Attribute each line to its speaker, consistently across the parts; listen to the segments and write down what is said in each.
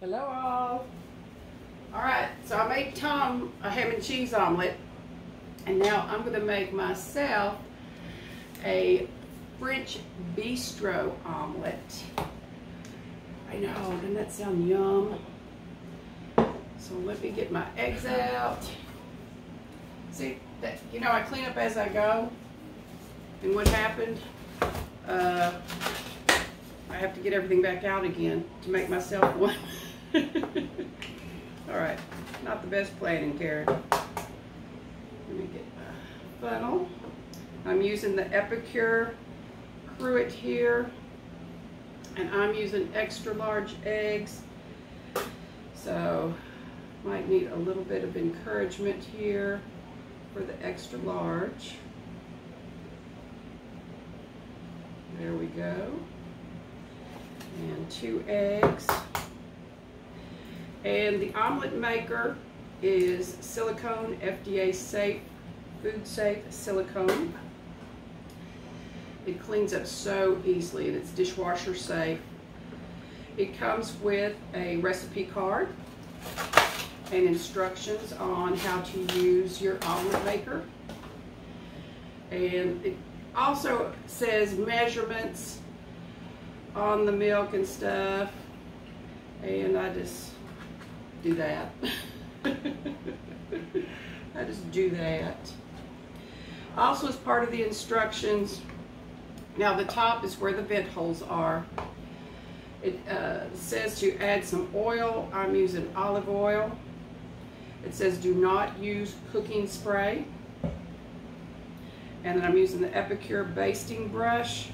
Speaker 1: Hello all. All right, so I made Tom a ham and cheese omelet, and now I'm gonna make myself a French bistro omelet. I know, doesn't that sound yum? So let me get my eggs out. See, that, you know, I clean up as I go. And what happened? Uh, I have to get everything back out again to make myself one. All right, not the best planning, Karen. Let me get my funnel. I'm using the Epicure Cruet here, and I'm using extra large eggs. So, might need a little bit of encouragement here for the extra large. There we go. And two eggs. And the omelet maker is silicone, FDA safe, food safe silicone. It cleans up so easily and it's dishwasher safe. It comes with a recipe card and instructions on how to use your omelet maker. And it also says measurements on the milk and stuff. And I just do that. I just do that. Also as part of the instructions, now the top is where the vent holes are. It uh, says to add some oil. I'm using olive oil. It says do not use cooking spray. And then I'm using the Epicure basting brush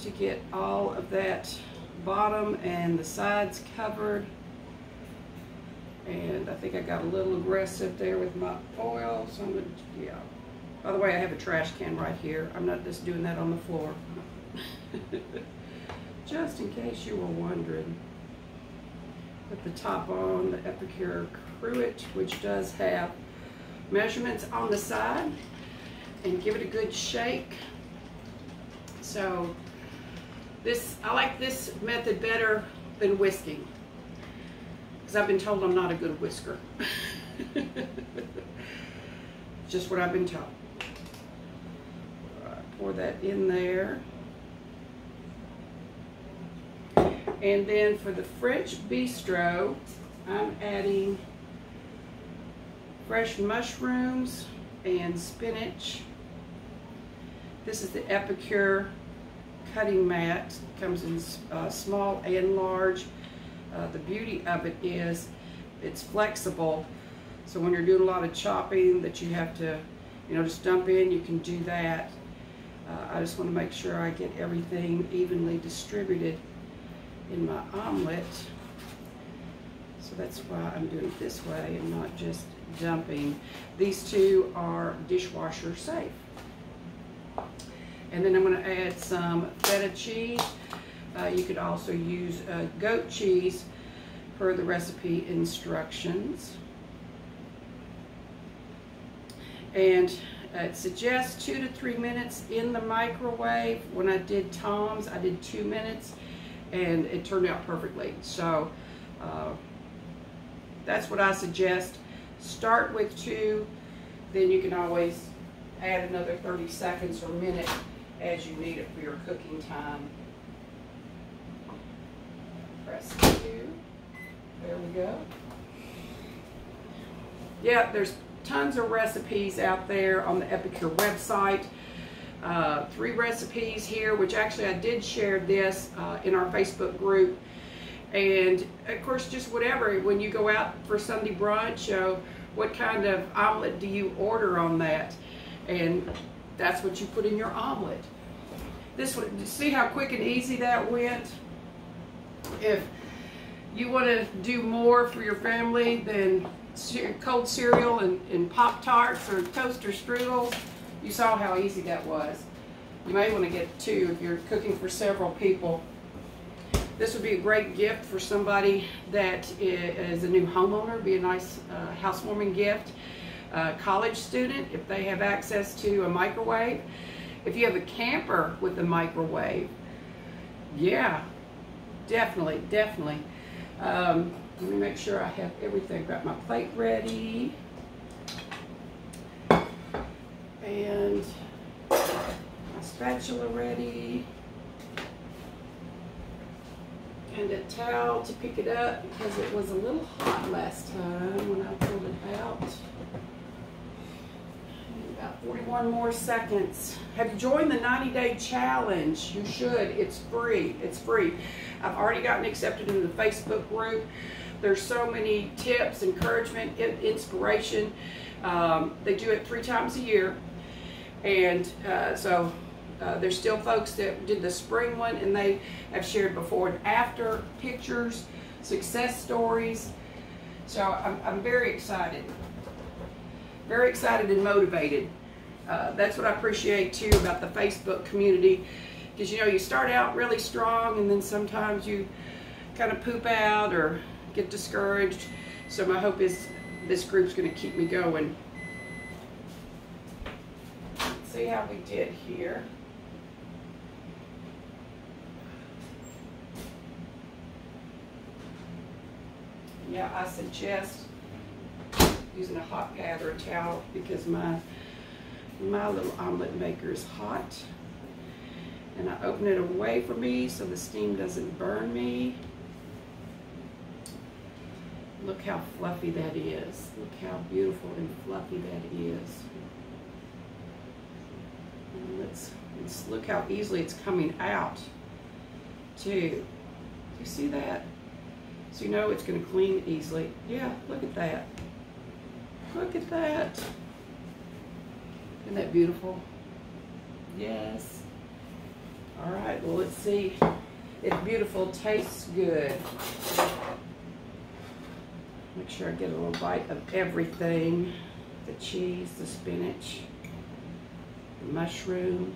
Speaker 1: to get all of that bottom and the sides covered. And I think I got a little aggressive there with my oil, so I'm gonna, yeah. By the way, I have a trash can right here. I'm not just doing that on the floor. just in case you were wondering. Put the top on the Epicure Cruet, which does have measurements on the side, and give it a good shake. So this, I like this method better than whisking. Because I've been told I'm not a good whisker. Just what I've been told. Right, pour that in there. And then for the French bistro, I'm adding fresh mushrooms and spinach. This is the Epicure cutting mat. It comes in uh, small and large. Uh, the beauty of it is it's flexible. So when you're doing a lot of chopping that you have to, you know, just dump in, you can do that. Uh, I just want to make sure I get everything evenly distributed in my omelet. So that's why I'm doing it this way and not just dumping. These two are dishwasher safe. And then I'm going to add some feta cheese. Uh, you could also use uh, goat cheese per the recipe instructions. And it suggests two to three minutes in the microwave. When I did Tom's, I did two minutes and it turned out perfectly. So uh, that's what I suggest. Start with two, then you can always add another 30 seconds or minute as you need it for your cooking time. Press two. There we go. Yeah, there's tons of recipes out there on the Epicure website. Uh, three recipes here, which actually I did share this uh, in our Facebook group. And of course, just whatever, when you go out for Sunday brunch, uh, what kind of omelet do you order on that? And that's what you put in your omelet. This one, see how quick and easy that went? If you want to do more for your family than cold cereal and, and Pop-Tarts or toaster strudels, you saw how easy that was. You may want to get two if you're cooking for several people. This would be a great gift for somebody that is a new homeowner, be a nice uh, housewarming gift a college student, if they have access to a microwave. If you have a camper with a microwave, yeah, definitely, definitely. Um, let me make sure I have everything. Got my plate ready. And my spatula ready. And a towel to pick it up because it was a little hot last time when I pulled it out. About 41 more seconds. Have you joined the 90 day challenge? You should. It's free. It's free. I've already gotten accepted into the Facebook group. There's so many tips, encouragement, inspiration. Um, they do it three times a year. And uh, so uh, there's still folks that did the spring one and they have shared before and after pictures, success stories. So I'm, I'm very excited. Very excited and motivated. Uh, that's what I appreciate too about the Facebook community. Because you know, you start out really strong and then sometimes you kind of poop out or get discouraged. So my hope is this group's going to keep me going. Let's see how we did here. Yeah, I suggest using a hot pad or a towel because my my little omelet maker is hot. And I open it away from me so the steam doesn't burn me. Look how fluffy that is. Look how beautiful and fluffy that is. And let's, let's look how easily it's coming out too. You see that? So you know it's going to clean easily. Yeah, look at that. Look at that. Isn't that beautiful? Yes. All right, well, let's see. It's beautiful, tastes good. Make sure I get a little bite of everything. The cheese, the spinach, the mushroom.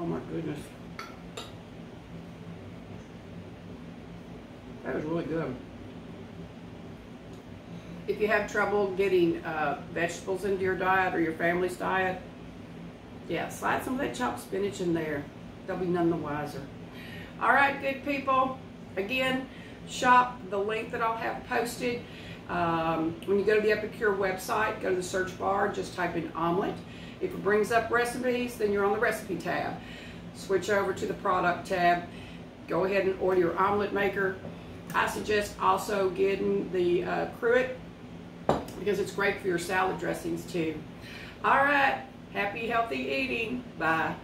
Speaker 1: Oh my goodness. That was really good. If you have trouble getting uh, vegetables into your diet or your family's diet, yeah, slide some of that chopped spinach in there. They'll be none the wiser. All right, good people. Again, shop the link that I'll have posted. Um, when you go to the Epicure website, go to the search bar, just type in omelet. If it brings up recipes, then you're on the recipe tab. Switch over to the product tab. Go ahead and order your omelet maker. I suggest also getting the uh, cruet because it's great for your salad dressings too. All right, happy healthy eating. Bye.